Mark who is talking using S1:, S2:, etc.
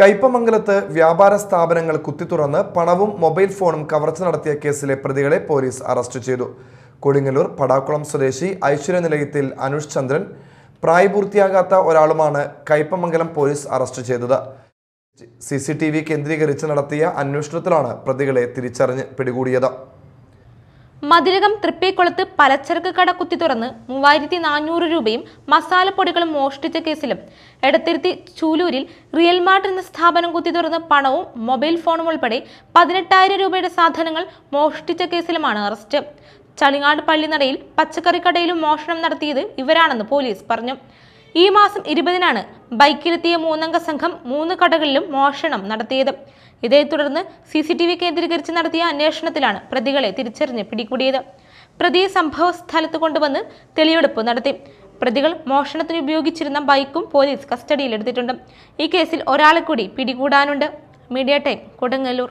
S1: കയ്പമംഗലത്ത് വ്യാപാര സ്ഥാപനങ്ങൾ കുത്തിത്തുറന്ന് പണവും മൊബൈൽ ഫോണും കവർച്ച നടത്തിയ കേസിലെ പ്രതികളെ പോലീസ് അറസ്റ്റ് ചെയ്തു. കൊടുങ്ങല്ലൂർ പടാക്കുളം സ്വദേശി ഐശ്വര്യ നിലയത്തിൽ അനുഷ് ചന്ദ്രൻ പ്രായപൂർത്തിയാകാത്ത ഒരാളുമാണ് കയ്പമംഗലം പോലീസ് അറസ്റ്റ് ചെയ്തത്. സി സി ടി വി കേന്ദ്രീകരിച്ച് നടത്തിയ അന്വേഷണത്തിലാണ് പ്രതികളെ തിരിച്ചറിഞ്ഞ് പിടികൂടിയത്.
S2: മതിലകം തൃപ്പേക്കുളത്ത് പലചരക്ക് കട കുത്തി തുറന്ന് മൂവായിരത്തി നാനൂറ് രൂപയും മസാലപ്പൊടികളും മോഷ്ടിച്ച കേസിലും. എടത്തിരുത്തി ചൂലൂരിൽ റിയൽ മാർട്ട് എന്ന സ്ഥാപനം കുത്തി തുറന്ന് പണവും മൊബൈൽ ഫോണും ഉൾപ്പെടെ പതിനെട്ടായിരം രൂപയുടെ സാധനങ്ങൾ മോഷ്ടിച്ച കേസിലുമാണ് അറസ്റ്റ്. ചളിങ്ങാട് പള്ളിനടയിൽ പച്ചക്കറി കടയിലും മോഷണം നടത്തിയത് ഇവരാണെന്ന് പോലീസ് പറഞ്ഞു. ഈ മാസം ഇരുപതിനാണ് ബൈക്കിലെത്തിയ മൂന്നംഗ സംഘം മൂന്ന് കടകളിലും മോഷണം നടത്തിയത്. ഇതേ തുടർന്ന് സി സി ടി വി കേന്ദ്രീകരിച്ച് നടത്തിയ അന്വേഷണത്തിലാണ് പ്രതികളെ തിരിച്ചറിഞ്ഞ് പിടികൂടിയത്. പ്രതിയെ സംഭവ സ്ഥലത്ത് കൊണ്ടുവന്ന് തെളിവെടുപ്പ് നടത്തി. പ്രതികൾ മോഷണത്തിന് ഉപയോഗിച്ചിരുന്ന ബൈക്കും പോലീസ് കസ്റ്റഡിയിലെടുത്തിട്ടുണ്ട് ഈ കേസിൽ ഒരാളെ കൂടി പിടികൂടാനുണ്ട്. Media time Kodungallur.